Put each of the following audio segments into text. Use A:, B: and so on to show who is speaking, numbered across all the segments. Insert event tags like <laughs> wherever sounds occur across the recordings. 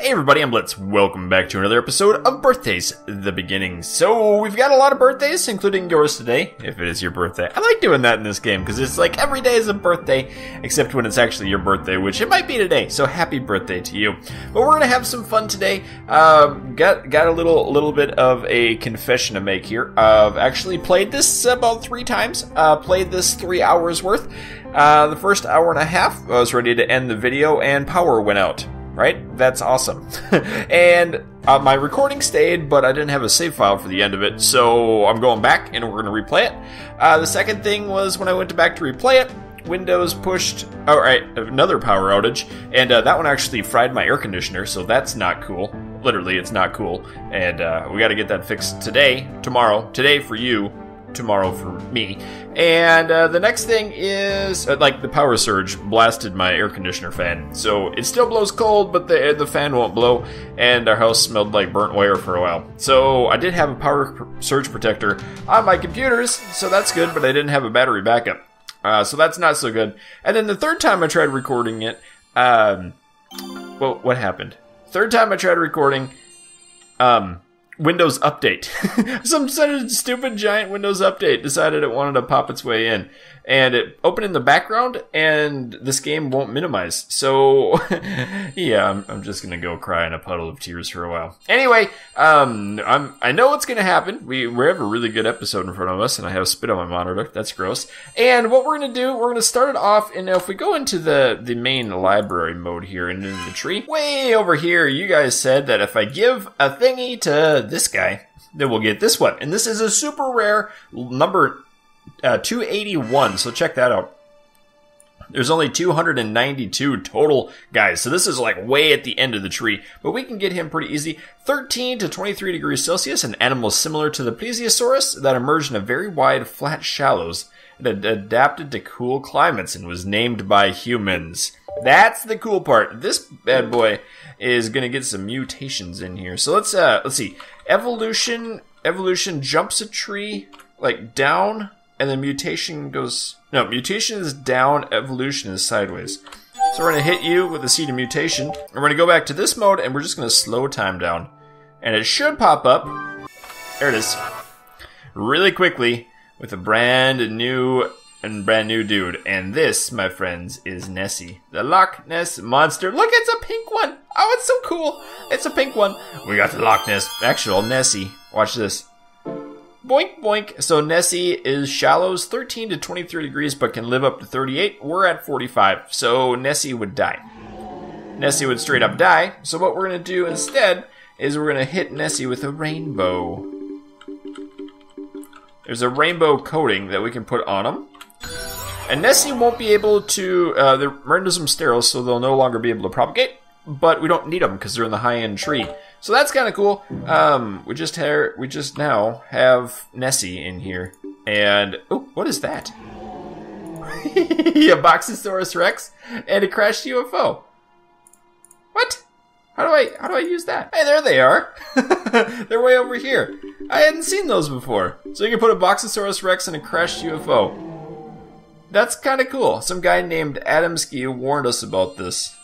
A: Hey everybody, I'm Blitz. Welcome back to another episode of Birthdays, the beginning. So, we've got a lot of birthdays, including yours today, if it is your birthday. I like doing that in this game, because it's like every day is a birthday, except when it's actually your birthday, which it might be today, so happy birthday to you. But we're gonna have some fun today. Um, got, got a little, little bit of a confession to make here. I've actually played this about three times, uh, played this three hours worth. Uh, the first hour and a half, I was ready to end the video, and power went out right? That's awesome. <laughs> and uh, my recording stayed, but I didn't have a save file for the end of it, so I'm going back and we're going to replay it. Uh, the second thing was when I went back to replay it, Windows pushed, all oh, right, another power outage, and uh, that one actually fried my air conditioner, so that's not cool. Literally, it's not cool, and uh, we got to get that fixed today, tomorrow, today for you, tomorrow for me. And uh, the next thing is uh, like the power surge blasted my air conditioner fan, so it still blows cold, but the the fan won't blow, and our house smelled like burnt wire for a while. So I did have a power surge protector on my computers, so that's good, but I didn't have a battery backup, uh, so that's not so good. And then the third time I tried recording it, um, well, what happened? Third time I tried recording, um, Windows Update. <laughs> Some sort of stupid giant Windows Update decided it wanted to pop its way in and it opened in the background and this game won't minimize. So <laughs> yeah, I'm, I'm just gonna go cry in a puddle of tears for a while. Anyway, um, I'm, I know what's gonna happen. We, we have a really good episode in front of us and I have spit on my monitor. That's gross. And what we're gonna do, we're gonna start it off and if we go into the, the main library mode here and into the tree, way over here, you guys said that if I give a thingy to this guy, then we'll get this one. And this is a super rare number uh, 281. So check that out. There's only 292 total guys, so this is like way at the end of the tree, but we can get him pretty easy. 13 to 23 degrees Celsius, an animal similar to the plesiosaurus that emerged in a very wide, flat shallows. It adapted to cool climates and was named by humans. That's the cool part. This bad boy is gonna get some mutations in here. So let's uh let's see. Evolution evolution jumps a tree like down and then mutation goes. No, mutation is down, evolution is sideways. So we're going to hit you with the seed of mutation, and we're going to go back to this mode, and we're just going to slow time down. And it should pop up. There it is. Really quickly, with a brand new and brand new dude. And this, my friends, is Nessie, the Loch Ness Monster. Look, it's a pink one. Oh, it's so cool. It's a pink one. We got the Loch Ness, actual Nessie. Watch this. Boink, boink. So Nessie is shallows 13 to 23 degrees, but can live up to 38. We're at 45, so Nessie would die. Nessie would straight up die. So what we're going to do instead is we're going to hit Nessie with a rainbow. There's a rainbow coating that we can put on them. And Nessie won't be able to, uh, they're sterile, so they'll no longer be able to propagate, but we don't need them because they're in the high-end tree. So that's kind of cool. Um, we just have, we just now have Nessie in here, and oh, what is that? <laughs> a Boxosaurus Rex and a crashed UFO. What? How do I how do I use that? Hey, there they are. <laughs> They're way over here. I hadn't seen those before. So you can put a Boxosaurus Rex and a crashed UFO. That's kind of cool. Some guy named Adamski warned us about this.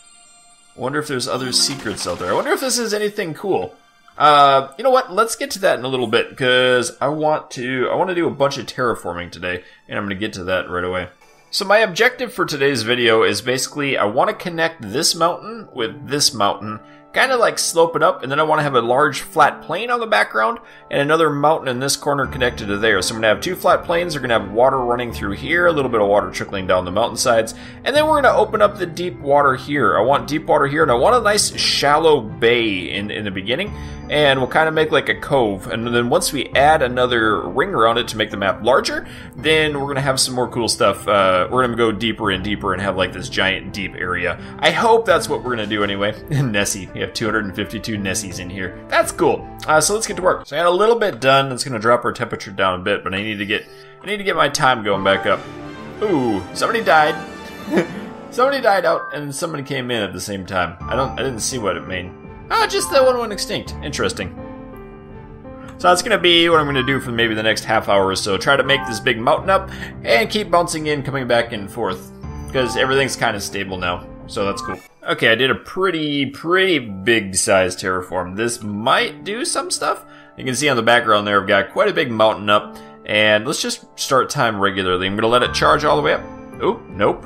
A: Wonder if there's other secrets out there. I wonder if this is anything cool. Uh, you know what? Let's get to that in a little bit because I want to. I want to do a bunch of terraforming today, and I'm going to get to that right away. So my objective for today's video is basically I want to connect this mountain with this mountain kind of like slope it up, and then I want to have a large flat plane on the background and another mountain in this corner connected to there. So I'm going to have two flat planes. They're going to have water running through here, a little bit of water trickling down the mountainsides, and then we're going to open up the deep water here. I want deep water here, and I want a nice shallow bay in, in the beginning, and we'll kind of make like a cove. And then once we add another ring around it to make the map larger, then we're going to have some more cool stuff. Uh, we're going to go deeper and deeper and have like this giant deep area. I hope that's what we're going to do anyway. <laughs> Nessie, yeah, have 252 Nessies in here. That's cool. Uh, so let's get to work. So I got a little bit done. It's going to drop our temperature down a bit, but I need to get I need to get my time going back up. Ooh, somebody died. <laughs> somebody died out, and somebody came in at the same time. I don't. I didn't see what it meant. Ah, oh, just that one went extinct. Interesting. So that's going to be what I'm going to do for maybe the next half hour or so. Try to make this big mountain up and keep bouncing in, coming back and forth. Because everything's kind of stable now. So that's cool. Okay, I did a pretty, pretty big size terraform. This might do some stuff. You can see on the background there, I've got quite a big mountain up. And let's just start time regularly. I'm to let it charge all the way up. Oh, nope.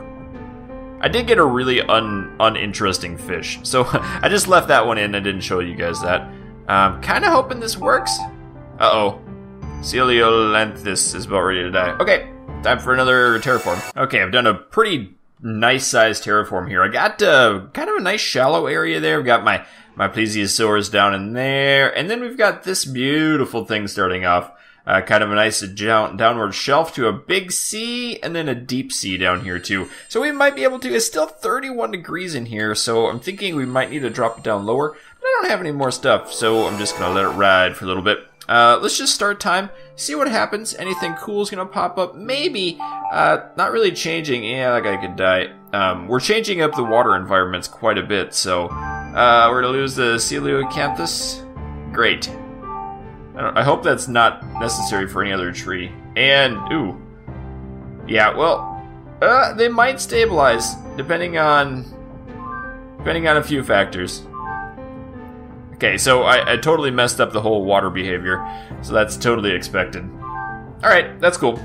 A: I did get a really un uninteresting fish, so <laughs> I just left that one in. I didn't show you guys that. Um, kind of hoping this works. Uh-oh. Coeliolanthus is about ready to die. Okay, time for another terraform. Okay, I've done a pretty nice sized terraform here. I got uh, kind of a nice shallow area there. I've got my, my plesiosaurs down in there. And then we've got this beautiful thing starting off. Uh, kind of a nice down, downward shelf to a big sea and then a deep sea down here too. So we might be able to, it's still 31 degrees in here, so I'm thinking we might need to drop it down lower. But I don't have any more stuff, so I'm just gonna let it ride for a little bit. Uh, let's just start time, see what happens. Anything cool is gonna pop up. Maybe, uh, not really changing. Yeah, that guy could die. Um, we're changing up the water environments quite a bit, so, uh, we're gonna lose the Coeliocanthus. Great. I, I hope that's not necessary for any other tree. And, ooh. Yeah, well, uh, they might stabilize, depending on, depending on a few factors. Okay, so I, I totally messed up the whole water behavior, so that's totally expected. Alright, that's cool.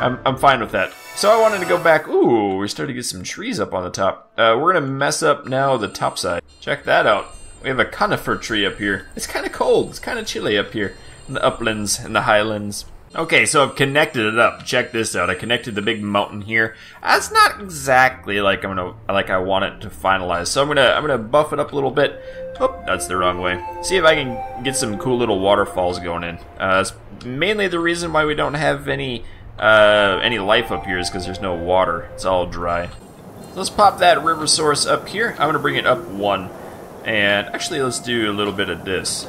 A: I'm, I'm fine with that. So I wanted to go back. Ooh, we're starting to get some trees up on the top. Uh, we're gonna mess up now the top side. Check that out. We have a conifer tree up here. It's kind of cold. It's kind of chilly up here in the uplands and the highlands. Okay, so I've connected it up. Check this out. I connected the big mountain here. That's not exactly like I'm gonna like I want it to finalize. So I'm gonna I'm gonna buff it up a little bit. Oh, that's the wrong way. See if I can get some cool little waterfalls going in. Uh, that's mainly the reason why we don't have any uh, any life up here is because there's no water. It's all dry. let's pop that river source up here. I'm gonna bring it up one. And actually, let's do a little bit of this.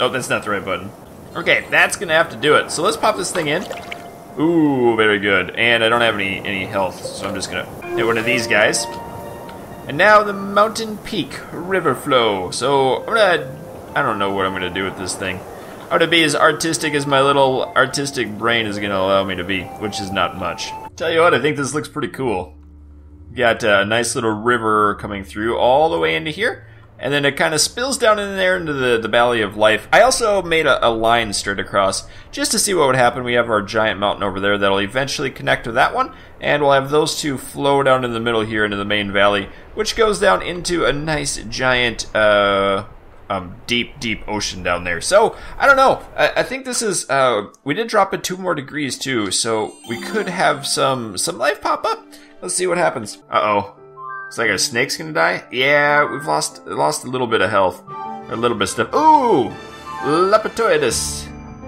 A: Oh, that's not the right button. Okay, that's gonna have to do it. So let's pop this thing in. Ooh, very good. And I don't have any, any health, so I'm just gonna hit one of these guys. And now the Mountain Peak River Flow. So I'm gonna, I don't know what I'm gonna do with this thing. I'm gonna be as artistic as my little artistic brain is gonna allow me to be, which is not much. Tell you what, I think this looks pretty cool. Got a nice little river coming through all the way into here. And then it kind of spills down in there into the, the Valley of Life. I also made a, a, line straight across just to see what would happen. We have our giant mountain over there that'll eventually connect to that one. And we'll have those two flow down in the middle here into the main valley, which goes down into a nice giant, uh, um, deep, deep ocean down there. So, I don't know. I, I think this is, uh, we did drop it two more degrees too, so we could have some, some life pop up. Let's see what happens. Uh-oh. It's like our snake's gonna die? Yeah, we've lost lost a little bit of health. A little bit of stuff. Ooh! Lepetoidus!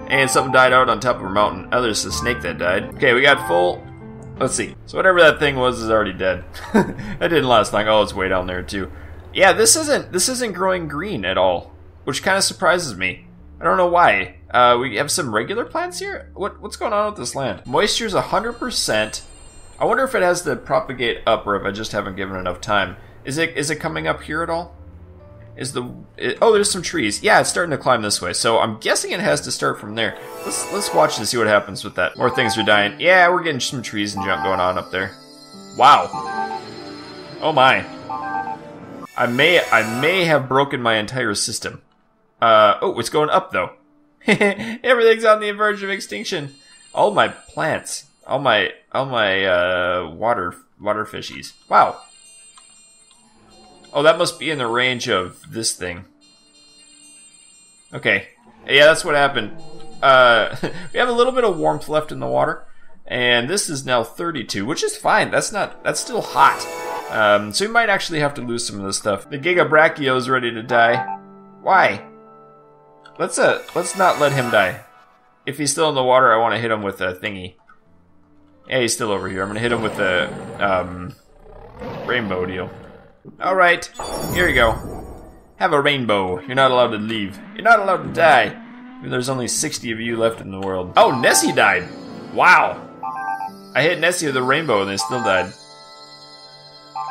A: And something died out on top of a mountain. Oh, there's a snake that died. Okay, we got full... Let's see. So whatever that thing was is already dead. <laughs> that didn't last long. Oh, it's way down there too. Yeah, this isn't this isn't growing green at all. Which kind of surprises me. I don't know why. Uh, we have some regular plants here? What What's going on with this land? Moisture's 100%. I wonder if it has to propagate up or if I just haven't given enough time. Is it is it coming up here at all? Is the it, oh there's some trees. Yeah, it's starting to climb this way. So I'm guessing it has to start from there. Let's let's watch and see what happens with that. More things are dying. Yeah, we're getting some trees and junk going on up there. Wow. Oh my. I may I may have broken my entire system. Uh oh, it's going up though. <laughs> Everything's on the verge of extinction. All my plants. All my all my uh, water water fishies. Wow. Oh, that must be in the range of this thing. Okay. Yeah, that's what happened. Uh, <laughs> we have a little bit of warmth left in the water, and this is now 32, which is fine. That's not. That's still hot. Um, so we might actually have to lose some of this stuff. The Gigabrachio is ready to die. Why? Let's uh, let's not let him die. If he's still in the water, I want to hit him with a thingy. Yeah, he's still over here. I'm gonna hit him with the um, rainbow deal. All right, here you go. Have a rainbow. You're not allowed to leave. You're not allowed to die. There's only 60 of you left in the world. Oh, Nessie died. Wow. I hit Nessie with a rainbow and they still died.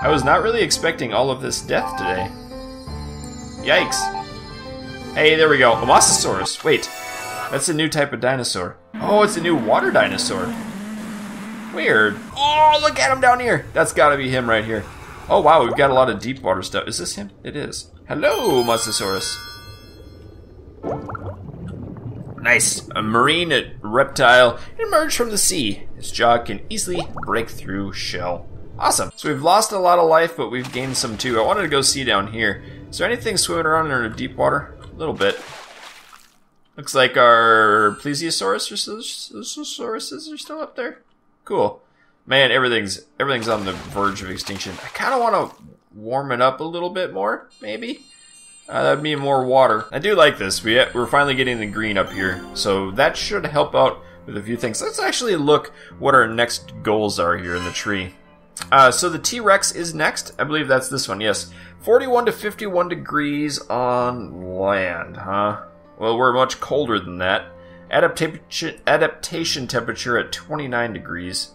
A: I was not really expecting all of this death today. Yikes. Hey, there we go. A Mosasaurus. Wait, that's a new type of dinosaur. Oh, it's a new water dinosaur. Weird. Oh, look at him down here. That's gotta be him right here. Oh wow, we've got a lot of deep water stuff. Is this him? It is. Hello, Mosasaurus. Nice. A marine reptile emerged from the sea. Its jaw can easily break through shell. Awesome. So we've lost a lot of life, but we've gained some too. I wanted to go see down here. Is there anything swimming around in the deep water? A little bit. Looks like our plesiosaurus or are still up there. Cool. Man, everything's everything's on the verge of extinction. I kind of want to warm it up a little bit more, maybe. Uh, that'd mean more water. I do like this. We, we're finally getting the green up here, so that should help out with a few things. Let's actually look what our next goals are here in the tree. Uh, so the T-Rex is next. I believe that's this one, yes. 41 to 51 degrees on land, huh? Well, we're much colder than that. Adaptation, adaptation temperature at 29 degrees.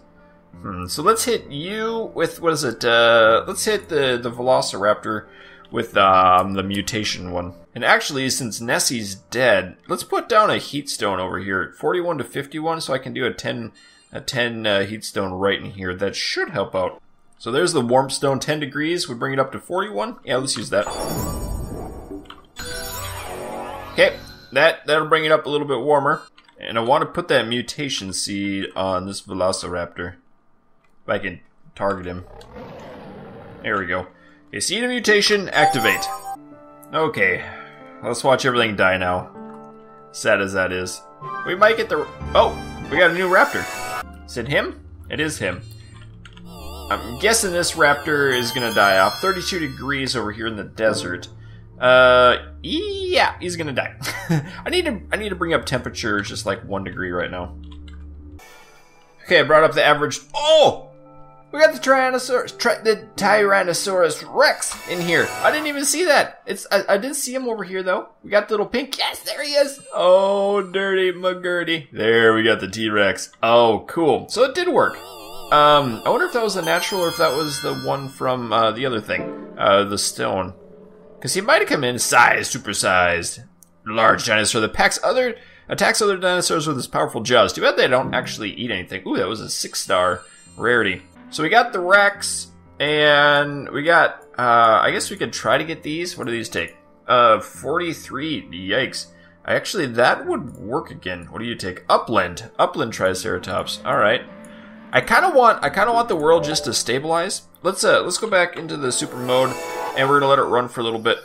A: Hmm, so let's hit you with, what is it? Uh, let's hit the, the Velociraptor with um, the mutation one. And actually, since Nessie's dead, let's put down a heat stone over here at 41 to 51 so I can do a 10 a 10 uh, heat stone right in here. That should help out. So there's the warm stone, 10 degrees. We bring it up to 41. Yeah, let's use that. Okay, that, that'll bring it up a little bit warmer. And I want to put that mutation seed on this Velociraptor. If I can target him. There we go. Okay, seed of mutation, activate. Okay, let's watch everything die now. Sad as that is. We might get the... Oh, we got a new raptor. Is it him? It is him. I'm guessing this raptor is gonna die off. 32 degrees over here in the desert. Uh, yeah, he's gonna die. <laughs> I need to I need to bring up temperature just like one degree right now. Okay, I brought up the average. Oh, we got the Tyrannosaurus, tri the Tyrannosaurus Rex in here. I didn't even see that. It's I, I didn't see him over here though. We got the little pink. Yes, there he is. Oh, dirty McGurdy. There we got the T-Rex. Oh, cool. So it did work. Um, I wonder if that was a natural or if that was the one from uh, the other thing, uh, the stone. Because he might have come in size, supersized, large dinosaur that packs other attacks other dinosaurs with his powerful jaws. Too bad they don't actually eat anything. Ooh, that was a six star rarity. So we got the Rex, and we got, uh, I guess we could try to get these. What do these take? Uh, 43. Yikes. I Actually, that would work again. What do you take? Upland. Upland Triceratops. Alright. I kind of want, I kind of want the world just to stabilize. Let's, uh, let's go back into the super mode, and we're gonna let it run for a little bit.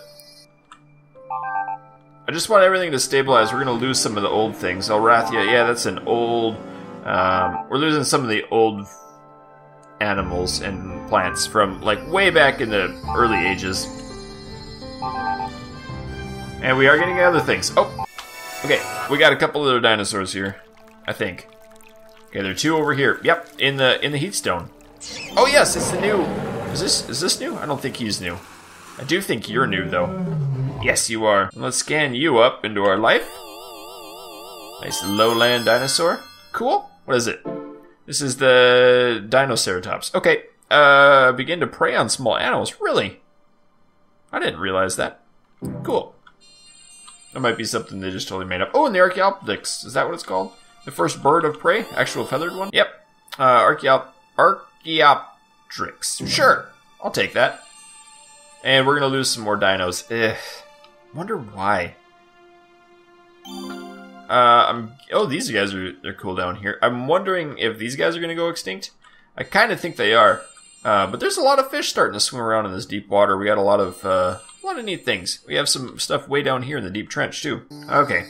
A: I just want everything to stabilize. We're gonna lose some of the old things. Elrathia, yeah, that's an old, um, we're losing some of the old animals and plants from like way back in the early ages. And we are getting other things. Oh! Okay, we got a couple other dinosaurs here. I think. Okay, there are two over here. Yep, in the in the heat stone. Oh yes, it's the new Is this is this new? I don't think he's new. I do think you're new though. Yes, you are. Let's scan you up into our life. Nice lowland dinosaur. Cool. What is it? This is the Dinoceratops. Okay, uh, begin to prey on small animals. Really? I didn't realize that. Cool. That might be something they just totally made up. Oh, and the Archaeopteryx. Is that what it's called? The first bird of prey? Actual feathered one? Yep. Uh, Archaeop Archaeopteryx. Sure. I'll take that. And we're gonna lose some more dinos. Ugh. Wonder why. Uh, I'm. Oh, these guys are they're cool down here. I'm wondering if these guys are gonna go extinct. I kind of think they are. Uh, but there's a lot of fish starting to swim around in this deep water. We got a lot of uh, a lot of neat things. We have some stuff way down here in the deep trench too. Okay,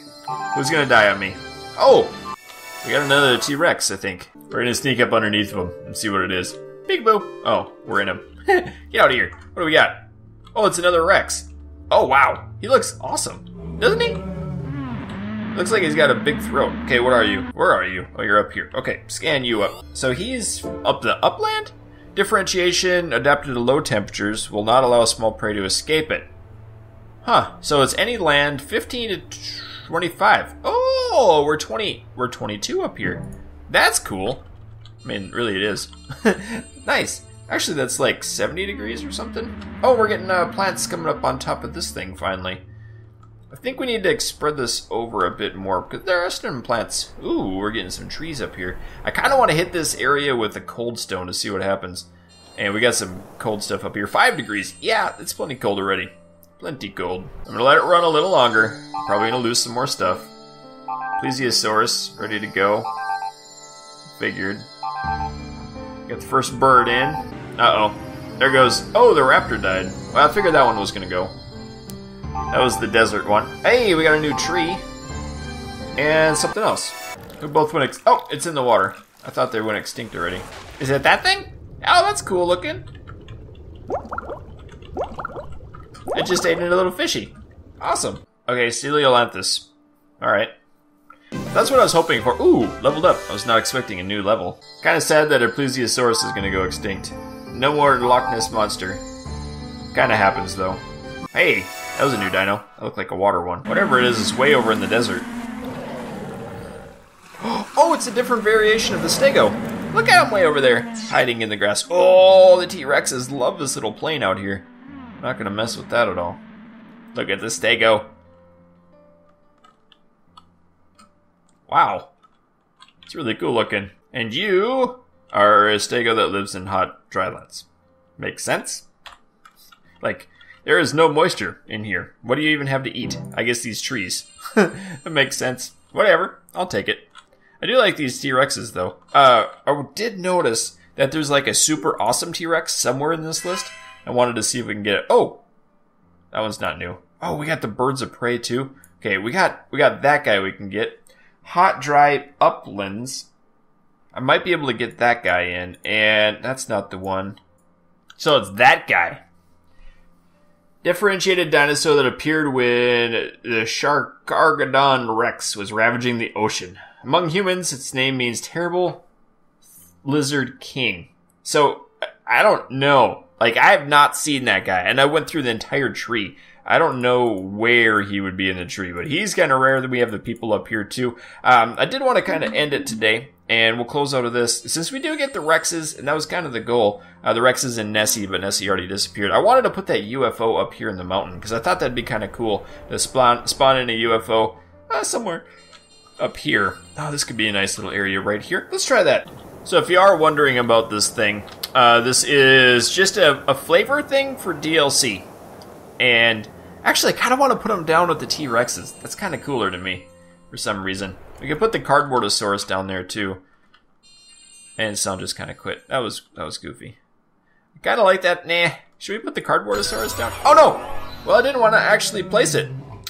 A: who's gonna die on me? Oh, we got another T-Rex. I think we're gonna sneak up underneath him and see what it is. Big boo. Oh, we're in him. <laughs> Get out of here. What do we got? Oh, it's another Rex. Oh wow, he looks awesome, doesn't he? Looks like he's got a big throat. Okay, what are you? Where are you? Oh, you're up here. Okay, scan you up. So he's up the upland? Differentiation adapted to low temperatures will not allow a small prey to escape it. Huh. So it's any land 15 to 25. Oh, we're 20. We're 22 up here. That's cool. I mean, really it is. <laughs> nice. Actually, that's like 70 degrees or something. Oh, we're getting uh, plants coming up on top of this thing finally. I think we need to spread this over a bit more because there are some plants. Ooh, we're getting some trees up here. I kind of want to hit this area with a cold stone to see what happens. And we got some cold stuff up here. Five degrees. Yeah, it's plenty cold already. Plenty cold. I'm gonna let it run a little longer. Probably gonna lose some more stuff. Plesiosaurus, ready to go. Figured. Got the first bird in. Uh-oh. There goes... Oh, the raptor died. Well, I figured that one was gonna go. That was the desert one. Hey, we got a new tree. And something else. We both went Oh, it's in the water. I thought they went extinct already. Is it that thing? Oh, that's cool looking. It just ate into a little fishy. Awesome. Okay, Coelenthes. Alright. That's what I was hoping for. Ooh, leveled up. I was not expecting a new level. Kind of sad that our Plesiosaurus is to go extinct. No more Loch Ness Monster. Kind of happens, though. Hey, that was a new dino. That looked like a water one. Whatever it is, it's way over in the desert. <gasps> Oh, it's a different variation of the Stego. Look at him way over there, hiding in the grass. Oh, the T-Rexes love this little plane out here. Not gonna mess with that at all. Look at the Stego. Wow. It's really cool looking. And you are a Stego that lives in hot drylands. Makes sense? Like, there is no moisture in here. What do you even have to eat? I guess these trees. <laughs> it makes sense. Whatever. I'll take it. I do like these T-Rexes though. Uh, I did notice that there's like a super awesome T-Rex somewhere in this list. I wanted to see if we can get it. Oh! That one's not new. Oh, we got the Birds of Prey too. Okay, we got, we got that guy we can get. Hot Dry Uplands. I might be able to get that guy in, and that's not the one. So it's that guy. Differentiated dinosaur that appeared when the Sharkargadon Rex was ravaging the ocean. Among humans, its name means terrible lizard king. So, I don't know. Like, I have not seen that guy, and I went through the entire tree. I don't know where he would be in the tree, but he's kind of rare that we have the people up here too. Um, I did want to kind of end it today, and we'll close out of this. Since we do get the Rexes, and that was kind of the goal, uh, the Rexes and Nessie, but Nessie already disappeared. I wanted to put that UFO up here in the mountain, because I thought that'd be kind of cool to spawn, spawn in a UFO uh, somewhere up here. Oh, this could be a nice little area right here. Let's try that. So if you are wondering about this thing, uh, this is just a, a, flavor thing for DLC. And actually, I kind of want to put them down with the T-Rexes. That's kind of cooler to me, for some reason. We could put the Cardboardosaurus down there, too. And sound just kind of quit. That was that was goofy. Kind of like that. Nah. Should we put the Cardboardosaurus down? Oh, no! Well, I didn't want to actually place it.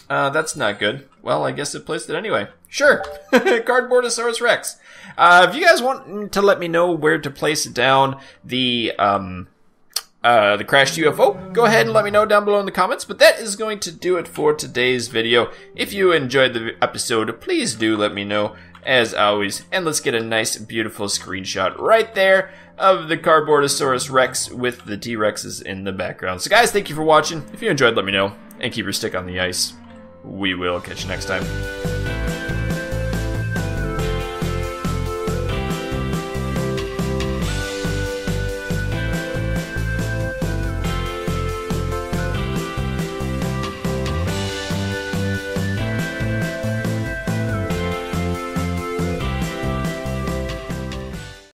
A: Uh, that's not good. Well, I guess it placed it anyway. Sure. <laughs> Cardboardosaurus Rex. Uh, if you guys want to let me know where to place down the, um, uh, the crashed UFO, go ahead and let me know down below in the comments. But that is going to do it for today's video. If you enjoyed the episode, please do let me know, as always. And let's get a nice, beautiful screenshot right there of the Cardboardosaurus Rex with the T-Rexes in the background. So guys, thank you for watching. If you enjoyed, let me know. And keep your stick on the ice. We will catch you next time.